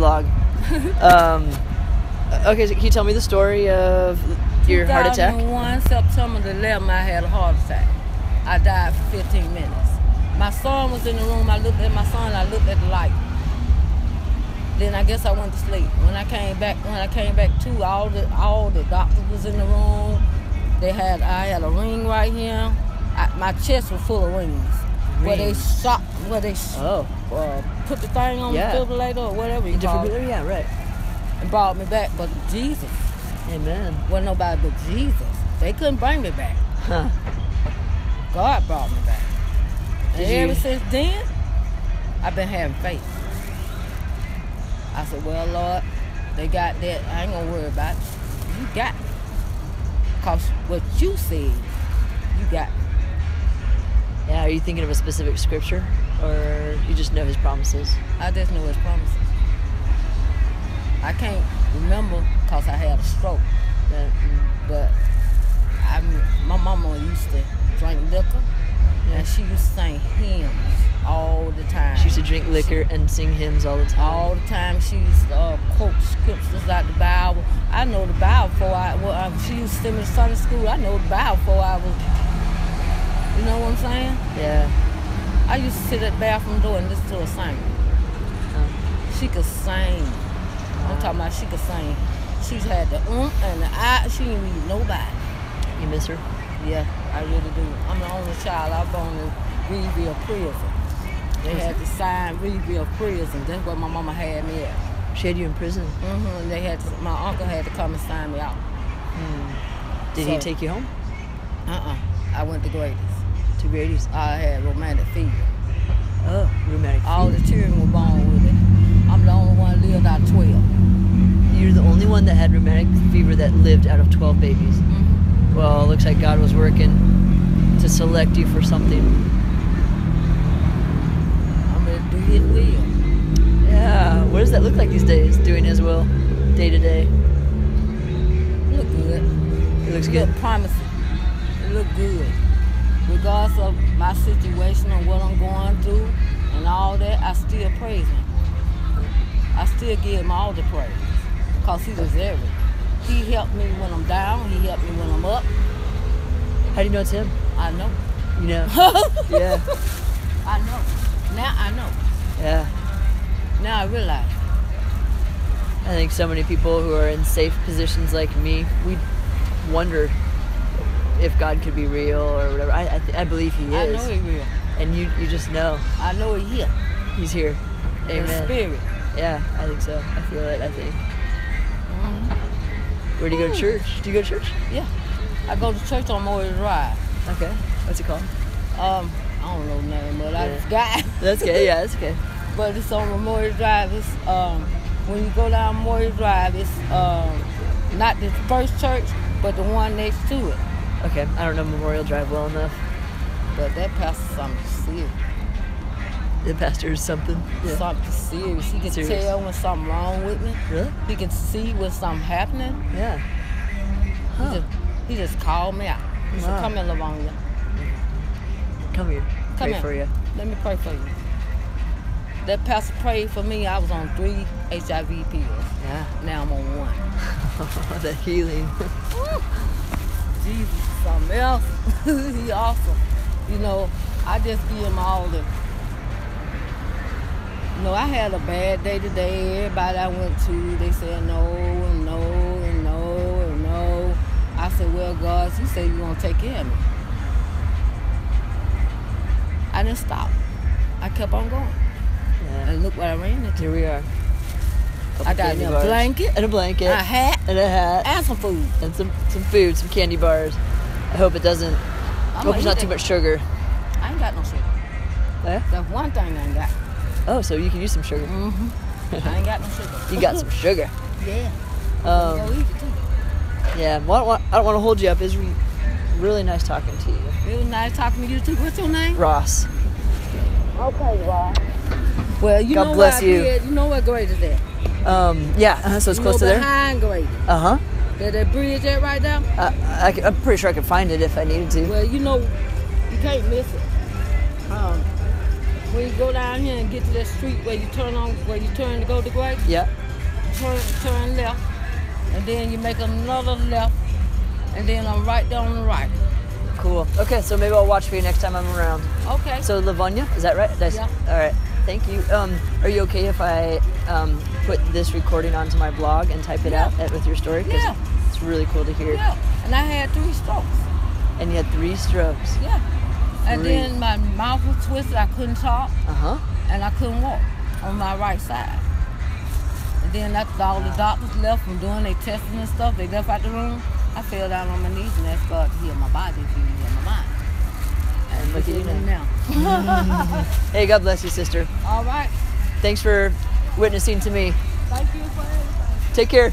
blog. um, okay, so can you tell me the story of your heart attack? 2001, September the 11th, I had a heart attack. I died for 15 minutes. My son was in the room. I looked at my son. I looked at the light. Then I guess I went to sleep. When I came back, when I came back to, all the all the doctors was in the room. They had I had a ring right here. I, my chest was full of rings. Where they shot, where they Oh, uh, put the thing on Yeah. the defibrillator or whatever you call it. Yeah, right. and brought me back. But Jesus, Amen. wasn't nobody but Jesus. They couldn't bring me back. Huh. God brought me back. And you- ever since then, I've been having faith. I said, well, Lord, they got that. I ain't gonna worry about it. You got me. Because what you said, you got me. Yeah. Are you thinking of a specific scripture, or you just know His promises? I just know his promises. I can't remember because I had a stroke. Mm, But I, my mama used to drink liquor, and she used to sing hymns all the time. she used to drink liquor and sing hymns all the time. all the time. She used to uh, quote scriptures out the Bible. I know the Bible before I. Well, uh, she used to send me to Sunday school. I know the Bible before I was. You know what I'm saying? Yeah. I used to sit at the bathroom door and listen to her sing. Oh. She could sing. I'm talking about she could sing. She's had the um and the I. She didn't need nobody. You miss her? Yeah, I really do. I'm the only child. I was born in Reidsville Prison. They had to sign Reidsville Prison. That's where my mama had me at. She had you in prison. Mm-hmm. They had to, my uncle had to come and sign me out. Did he take you home Uh-uh. I went to Grady's. I had romantic fever. Oh, rheumatic. All the children were born with it. I'm the only one lived out of 12. You're the only one that had rheumatic fever that lived out of 12 babies. Mhm. Well, it looks like God was working to select you for something. I'm going to do his will. Yeah. What does that look like these days, doing His will, day to day? Look good. It looks good. look promising. It look good. Regardless of my situation and what I'm going through and all that, I still praise him. I still give him all the praise. Because he was there. He helped me when I'm down. He helped me when I'm up. How do you know it's Him? I know. You know. yeah. I know. Now I know. Yeah. Now I realize. I think so many people who are in safe positions like me, we wonder if God could be real or whatever. I I, th- I believe He is. I know he real. and you you just know I know he here. He's here. In Amen. spirit. Yeah, I think so. I feel it. I think. Mhm. Where do you go to church? Do you go to church? Yeah. I go to church on Morris Drive. Okay. What's it called? Um, I don't know the name, but I Yeah. forgot. That's okay. Yeah, that's okay. but it's on Memorial Drive. It's um, when you go down Memorial Drive, it's um, not the first church, but the one next to it. Okay. I don't know Memorial Drive well enough. But that pastor something serious. The pastor is something. Yeah. Something serious. He can Serious. tell when something wrong with me. Really? He can see when something happening. Yeah. He, Huh. just, he just called me out. He said, Wow. "Come here, Lavonya. Come here. Come Pray here. for you. Let me pray for you." That pastor prayed for me. I was on three HIV pills. Yeah. Now I'm on one. the healing. Jesus is something else. he awesome. You know, I just give him all the. You know, I had a bad day today. Everybody I went to, they said no and no and no and no. I said, well, God, you say you're going to take care of me. I didn't stop. I kept on going. Yeah. And look what I ran into. Here we are. I got me a bars. blanket, and a blanket a hat, and a hat and some food. and some some food, some candy bars. I hope it doesn't. I hope it's not too much sugar. I ain't got no sugar. Yeah? That's one thing I ain't got. Oh, so you can use some sugar. Mm-hmm. I ain't got no sugar. You got some sugar. Yeah. Um, Go eat it too. yeah. Well, I don't want- I don't want to hold you up. It's re- really nice talking to you, It was nice talking to you too. What's your name? Ross. Okay, Rob. Well, you God know bless where you. did- You know where Grady is at? Um. Yeah. uh so it's you close to there. behind Grady. Uh huh. There that bridge at right there? Uh, I, am pretty sure I could find it if I needed to. Well, you know, you can't miss it. Um, when you go down here and get to that street where you turn on, where you turn to go to Grace, Yeah. turn, turn left, and then you make another left, and then I'm right there on the right. Cool. Okay, so maybe I'll watch for you next time I'm around. Okay. So Livonia, is that right? Did I s- Yeah. All right. Thank you. Um, are you okay if I um, put this recording onto my blog and type it Yeah. out at, with your story? 'Cause Yeah. It's really cool to hear. yeah, and I had three strokes. And you had three strokes. Yeah. And then my mouth was twisted. I couldn't talk, Uh huh. and I couldn't walk on my right side. And then after all the doctors left from doing their testing and stuff, they left out the room. I fell down on my knees and asked God to heal my body, if He heal my mind. And look at you now. now. Hey, God bless you, sister. All right. Thanks for witnessing to me. Thank you for everything. Take care.